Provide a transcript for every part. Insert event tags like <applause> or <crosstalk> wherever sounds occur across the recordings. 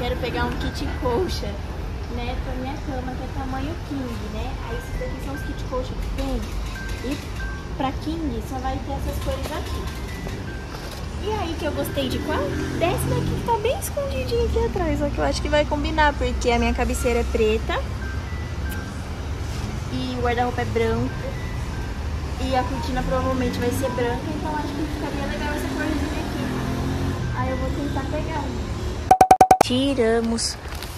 quero pegar um kit colcha, né, pra minha cama, que é tamanho king, né? Aí esses daqui são os kit colcha que tem. E pra king só vai ter essas cores aqui. E aí que eu gostei de qual? Desse daqui que tá bem escondidinho aqui atrás, só que eu acho que vai combinar, porque a minha cabeceira é preta. E o guarda-roupa é branco. E a cortina provavelmente vai ser branca, então acho que ficaria legal essa corzinha Tiramos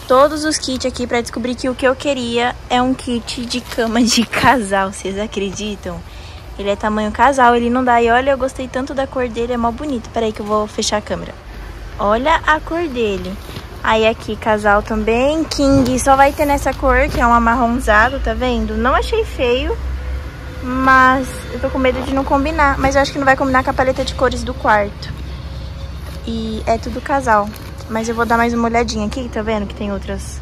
todos os kits aqui pra descobrir que o que eu queria é um kit de cama de <laughs> casal, vocês acreditam? Ele é tamanho casal, ele não dá. E olha, eu gostei tanto da cor dele, é mó bonito. Peraí que eu vou fechar a câmera. Olha a cor dele. Aí aqui, casal também. King só vai ter nessa cor, que é um amarronzado, tá vendo? Não achei feio. Mas eu tô com medo de não combinar. Mas eu acho que não vai combinar com a paleta de cores do quarto. E é tudo casal. Mas eu vou dar mais uma olhadinha aqui, tá vendo que tem outras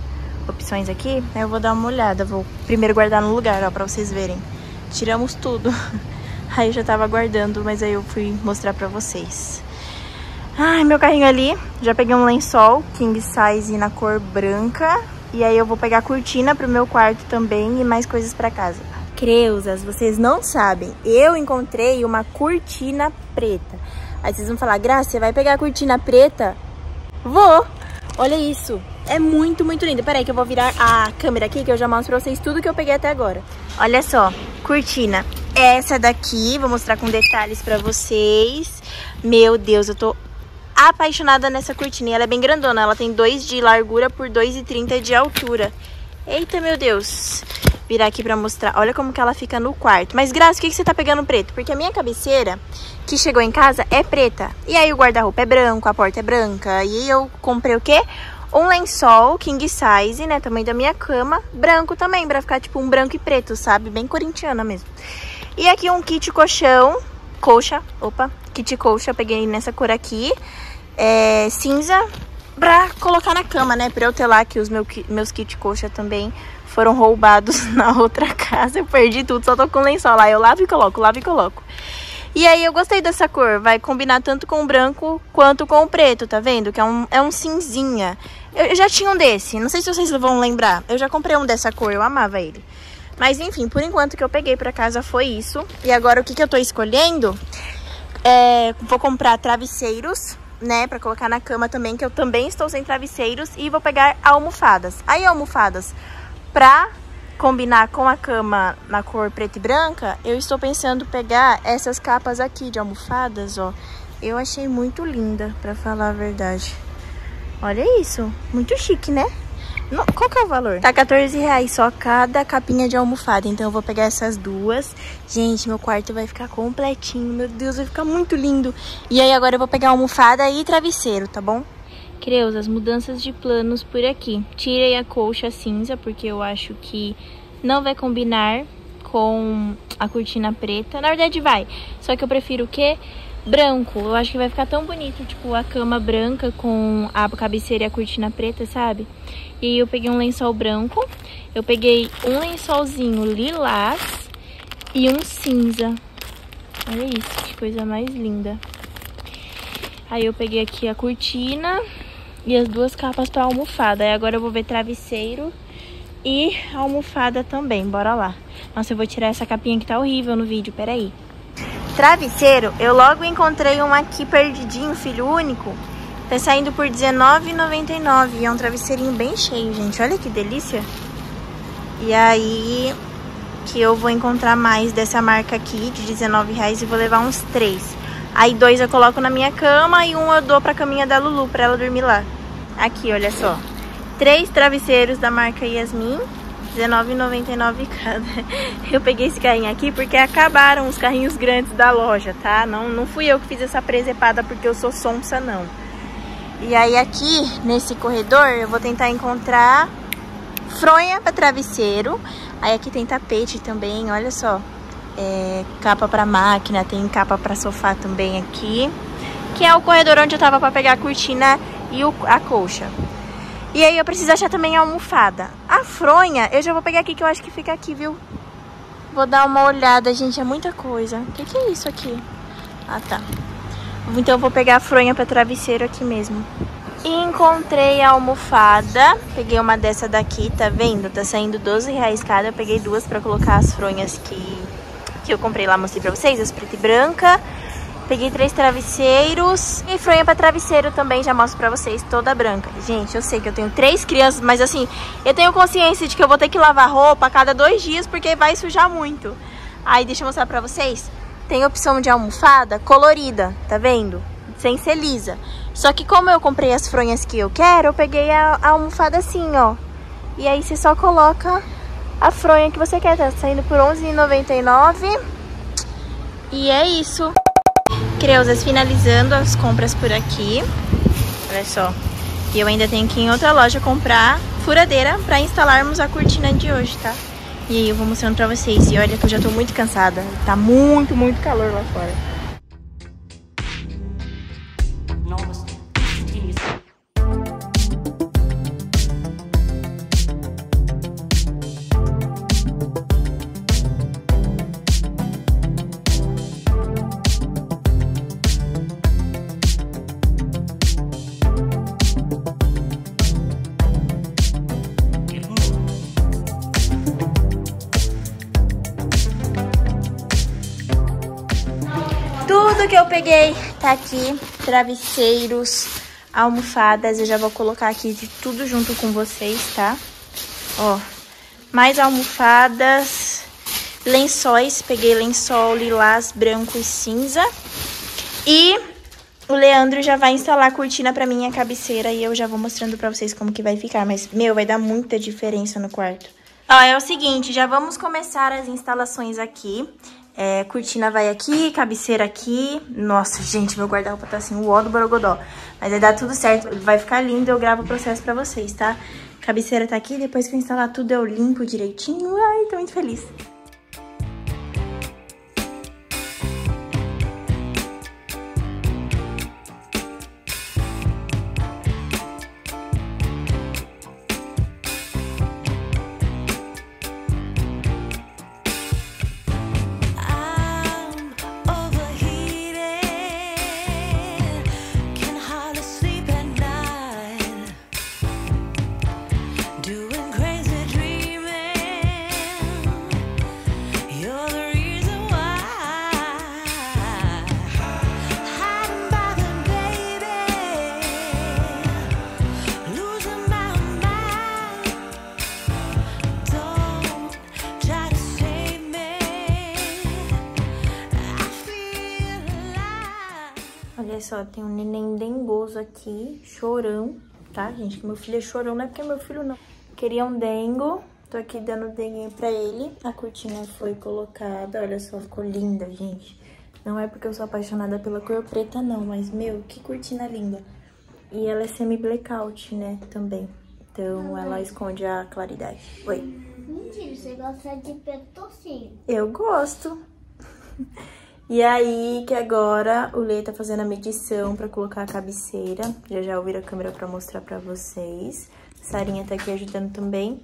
opções aqui? Eu vou dar uma olhada. Vou primeiro guardar no lugar, ó, pra vocês verem. Tiramos tudo. <laughs> Aí eu já tava guardando, mas aí eu fui mostrar pra vocês. Ai, meu carrinho ali. Já peguei um lençol king size na cor branca. E aí eu vou pegar cortina pro meu quarto também e mais coisas pra casa. Creusas, vocês não sabem, eu encontrei uma cortina preta. Aí vocês vão falar, Graça, você vai pegar a cortina preta? Vou! Olha isso, é muito, muito lindo. Peraí que eu vou virar a câmera aqui que eu já mostro pra vocês tudo que eu peguei até agora. Olha só, cortina. Essa daqui, vou mostrar com detalhes pra vocês. Meu Deus, eu tô apaixonada nessa cortina. E ela é bem grandona, ela tem 2 de largura por 2,30 de altura. Eita, meu Deus virar aqui pra mostrar. Olha como que ela fica no quarto. Mas, Graça, o que, que você tá pegando preto? Porque a minha cabeceira, que chegou em casa, é preta. E aí o guarda-roupa é branco, a porta é branca. E eu comprei o quê? Um lençol king size, né, tamanho da minha cama, branco também, pra ficar tipo um branco e preto, sabe? Bem corintiana mesmo. E aqui um kit colchão, colcha, opa, kit colcha, eu peguei nessa cor aqui, é, cinza, pra colocar na cama, né? Pra eu ter lá que os meu, meus kit colcha também foram roubados <laughs> na outra casa. Eu perdi tudo, só tô com lençol lá. Eu lavo e coloco, lavo e coloco. E aí eu gostei dessa cor, vai combinar tanto com o branco quanto com o preto, tá vendo? Que é um, é um cinzinha. Eu, eu já tinha um desse, não sei se vocês vão lembrar. Eu já comprei um dessa cor, eu amava ele. Mas enfim, por enquanto que eu peguei pra casa foi isso. E agora o que, que eu tô escolhendo? É, vou comprar travesseiros, né, pra colocar na cama também, que eu também estou sem travesseiros. E vou pegar almofadas. Aí almofadas Pra combinar com a cama na cor preta e branca, eu estou pensando pegar essas capas aqui de almofadas, ó. Eu achei muito linda, pra falar a verdade. Olha isso, muito chique, né? Não, qual que é o valor? Tá 14 reais só cada capinha de almofada. Então eu vou pegar essas duas. Gente, meu quarto vai ficar completinho. Meu Deus, vai ficar muito lindo. E aí agora eu vou pegar almofada e travesseiro, tá bom? Creus, as mudanças de planos por aqui. Tirei a colcha cinza, porque eu acho que não vai combinar com a cortina preta. Na verdade vai, só que eu prefiro o quê? Branco. Eu acho que vai ficar tão bonito, tipo, a cama branca com a cabeceira e a cortina preta, sabe? E aí eu peguei um lençol branco, eu peguei um lençolzinho lilás e um cinza. Olha isso, que coisa mais linda. Aí eu peguei aqui a cortina e as duas capas para almofada. Aí agora eu vou ver travesseiro e almofada também. Bora lá. Nossa, eu vou tirar essa capinha que tá horrível no vídeo, peraí. Travesseiro, eu logo encontrei um aqui perdidinho, filho único. Tá saindo por R$19,99. E é um travesseirinho bem cheio, gente. Olha que delícia. E aí que eu vou encontrar mais dessa marca aqui de R$19,00 e vou levar uns três. Aí dois eu coloco na minha cama e um eu dou pra caminha da Lulu, pra ela dormir lá. Aqui, olha só. Três travesseiros da marca Yasmin, R$19,99 cada. <laughs> Eu peguei esse carrinho aqui porque acabaram os carrinhos grandes da loja, tá? Não, não fui eu que fiz essa presepada porque eu sou sonsa, não. E aí aqui, nesse corredor, eu vou tentar encontrar fronha para travesseiro. Aí aqui tem tapete também, olha só é, capa para máquina, tem capa para sofá também aqui. Que é o corredor onde eu tava para pegar a cortina e o, a colcha. E aí eu preciso achar também a almofada. A fronha, eu já vou pegar aqui, que eu acho que fica aqui, viu? Vou dar uma olhada, gente, é muita coisa. O que, que é isso aqui? Ah, tá. Então eu vou pegar a fronha para travesseiro aqui mesmo. E encontrei a almofada. Peguei uma dessa daqui, tá vendo? Tá saindo 12 reais cada. Eu peguei duas pra colocar as fronhas que, que eu comprei lá, mostrei pra vocês. As preta e branca. Peguei três travesseiros. E fronha pra travesseiro também, já mostro pra vocês, toda branca. Gente, eu sei que eu tenho três crianças, mas assim, eu tenho consciência de que eu vou ter que lavar roupa a cada dois dias, porque vai sujar muito. Aí, deixa eu mostrar pra vocês. Tem opção de almofada colorida, tá vendo? Sem ser lisa. Só que como eu comprei as fronhas que eu quero, eu peguei a, a almofada assim, ó. E aí você só coloca a fronha que você quer. Tá saindo por R$11,99. E é isso. Creusas finalizando as compras por aqui. Olha só. E eu ainda tenho que ir em outra loja comprar furadeira pra instalarmos a cortina de hoje, tá? E aí eu vou mostrando pra vocês. E olha que eu já tô muito cansada. Tá muito, muito calor lá fora. Peguei tá aqui, travesseiros, almofadas, eu já vou colocar aqui de tudo junto com vocês, tá? Ó, mais almofadas, lençóis, peguei lençol lilás, branco e cinza. E o Leandro já vai instalar a cortina pra minha cabeceira e eu já vou mostrando pra vocês como que vai ficar. Mas, meu, vai dar muita diferença no quarto. Ó, é o seguinte, já vamos começar as instalações aqui. É, cortina vai aqui, cabeceira aqui. Nossa, gente, meu guarda-roupa tá assim, o ó do borogodó. Mas vai dar tudo certo, vai ficar lindo, eu gravo o processo pra vocês, tá? Cabeceira tá aqui, depois que eu instalar tudo eu limpo direitinho. Ai, tô muito feliz. Olha só, tem um neném dengoso aqui, chorão, tá, gente? Que meu filho é chorão, não é porque meu filho não. Queria um dengo, tô aqui dando denguinho pra ele. A cortina foi colocada, olha só, ficou linda, gente. Não é porque eu sou apaixonada pela cor preta, não, mas, meu, que cortina linda. E ela é semi-blackout, né, também. Então, ela esconde a claridade. Oi. Mentira, você gosta de preto sim. Eu gosto. <laughs> E aí que agora o Lê tá fazendo a medição pra colocar a cabeceira. Já já eu viro a câmera pra mostrar pra vocês. Sarinha tá aqui ajudando também.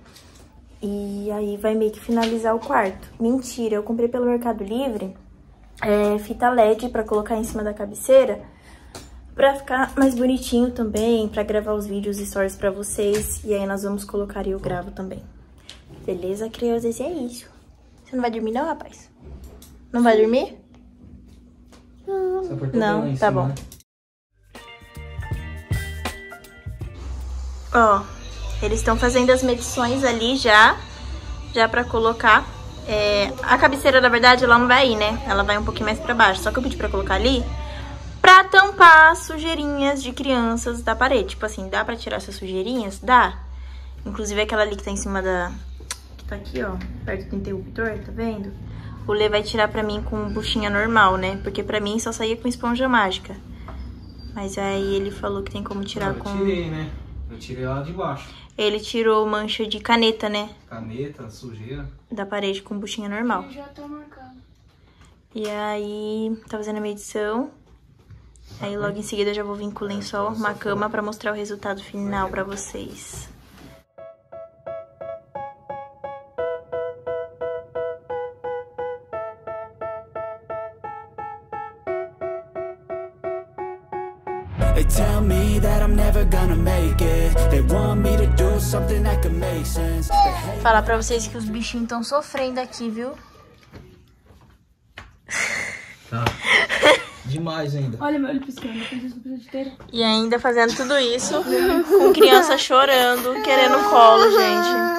E aí vai meio que finalizar o quarto. Mentira, eu comprei pelo Mercado Livre é, fita LED pra colocar em cima da cabeceira. Pra ficar mais bonitinho também, pra gravar os vídeos e stories pra vocês. E aí nós vamos colocar e eu gravo também. Beleza, crianças? É isso. Você não vai dormir não, rapaz? Não vai dormir? Não, tá bom. Né? Ó, eles estão fazendo as medições ali já, já pra colocar. É, a cabeceira, na verdade, ela não vai aí, né? Ela vai um pouquinho mais pra baixo. Só que eu pedi pra colocar ali pra tampar sujeirinhas de crianças da parede. Tipo assim, dá pra tirar essas sujeirinhas? Dá. Inclusive aquela ali que tá em cima da... Que tá aqui, ó, perto do interruptor, tá vendo? O Lê vai tirar pra mim com buchinha normal, né? Porque pra mim só saía com esponja mágica. Mas aí ele falou que tem como tirar eu com... Eu tirei, né? Eu tirei lá de baixo. Ele tirou mancha de caneta, né? Caneta, sujeira. Da parede com buchinha normal. Eu já tô marcando. E aí, tá fazendo a medição. Aí logo em seguida eu já vou vir com o lençol, uma cama pra mostrar o resultado final pra vocês. Falar pra vocês que os bichinhos estão sofrendo aqui, viu? Tá. Demais ainda. Olha meu olho piscando, eu preciso de inteira. E ainda fazendo tudo isso com criança chorando, querendo colo, gente.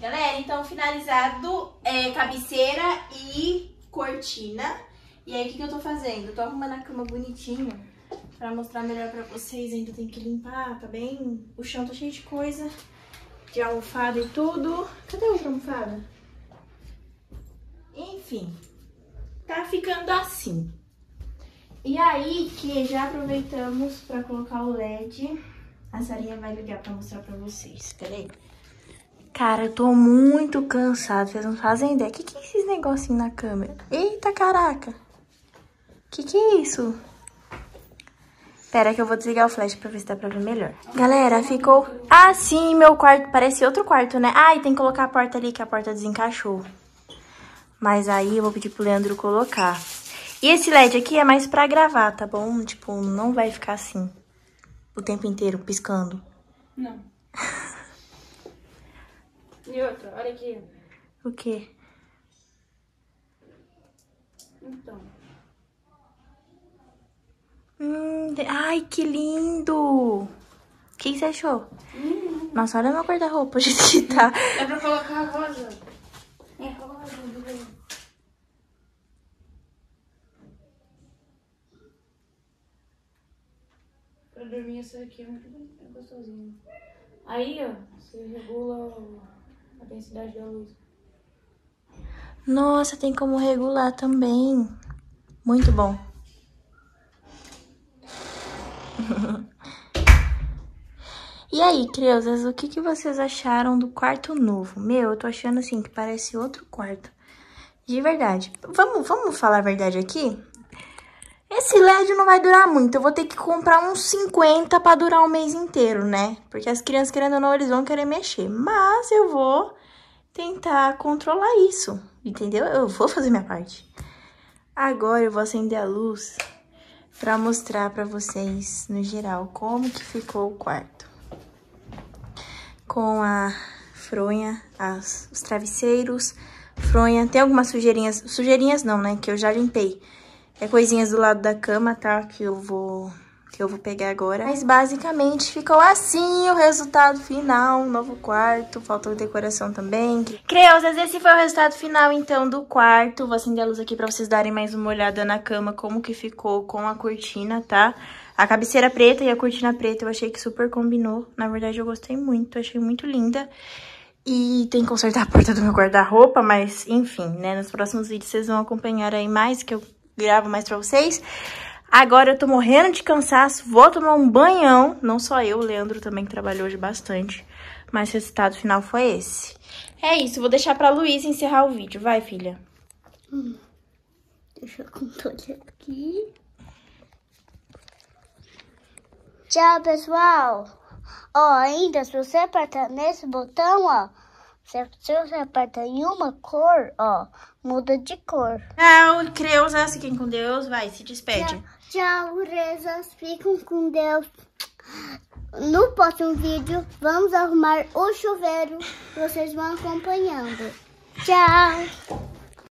Galera, então finalizado é, cabeceira e cortina. E aí, o que, que eu tô fazendo? Eu tô arrumando a cama bonitinho pra mostrar melhor pra vocês. Ainda tem que limpar, tá bem? O chão tá cheio de coisa, de almofada e tudo. Cadê a outra almofada? Enfim, tá ficando assim. E aí que já aproveitamos pra colocar o LED. A Sarinha vai ligar pra mostrar pra vocês. Peraí. Cara, eu tô muito cansada. Vocês não fazem ideia. O que, que é esses negocinhos na câmera? Eita, caraca. Que que é isso? Pera que eu vou desligar o flash pra ver se dá pra ver melhor. Galera, ficou assim meu quarto. Parece outro quarto, né? Ah, e tem que colocar a porta ali, que a porta desencaixou. Mas aí eu vou pedir pro Leandro colocar. E esse LED aqui é mais pra gravar, tá bom? Tipo, não vai ficar assim. O tempo inteiro, piscando. Não. <laughs> E outra, olha aqui. O quê? Então. Hum, ai, que lindo! O que, você achou? Nossa, olha meu guarda-roupa, <laughs> que tá. É pra colocar rosa. É rosa, Pra dormir essa aqui é muito é gostosinho. Aí, ó, você regula a densidade da luz. Nossa, tem como regular também. Muito bom. <laughs> e aí, crianças, o que, que vocês acharam do quarto novo? Meu, eu tô achando assim que parece outro quarto. De verdade. Vamos, vamos falar a verdade aqui? Esse LED não vai durar muito. Eu vou ter que comprar uns 50 pra durar um mês inteiro, né? Porque as crianças, querendo ou não, eles vão querer mexer. Mas eu vou tentar controlar isso, entendeu? Eu vou fazer minha parte. Agora eu vou acender a luz pra mostrar pra vocês, no geral, como que ficou o quarto. Com a fronha, as, os travesseiros, fronha. Tem algumas sujeirinhas, sujeirinhas não, né? Que eu já limpei. É coisinhas do lado da cama, tá? Que eu vou que eu vou pegar agora. Mas basicamente ficou assim o resultado final, um novo quarto, faltou decoração também. Crianças, esse foi o resultado final então do quarto. Vou acender a luz aqui pra vocês darem mais uma olhada na cama, como que ficou com a cortina, tá? A cabeceira preta e a cortina preta eu achei que super combinou. Na verdade eu gostei muito, achei muito linda. E tem que consertar a porta do meu guarda-roupa, mas enfim, né? Nos próximos vídeos vocês vão acompanhar aí mais, que eu gravo mais pra vocês. Agora eu tô morrendo de cansaço, vou tomar um banhão. Não só eu, o Leandro também que trabalhou hoje bastante. Mas o resultado final foi esse. É isso, vou deixar pra Luísa encerrar o vídeo. Vai, filha. Deixa eu contar aqui. Tchau, pessoal. Ó, ainda, se você apertar nesse botão, ó, se, se você apertar em uma cor, ó, muda de cor. Tchau, Creuza, fiquem com Deus. Vai, se despede. Tchau, rezas. Fiquem com Deus. No próximo vídeo, vamos arrumar o chuveiro. Vocês vão acompanhando. Tchau.